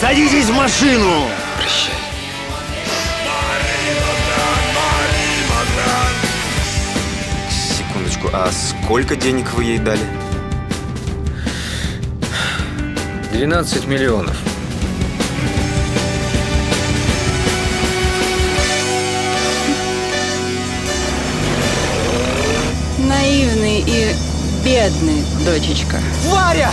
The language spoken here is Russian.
Садитесь в машину! Прощай. Секундочку, а сколько денег вы ей дали? 12 миллионов. Наивный и бедный, дочечка. Варя!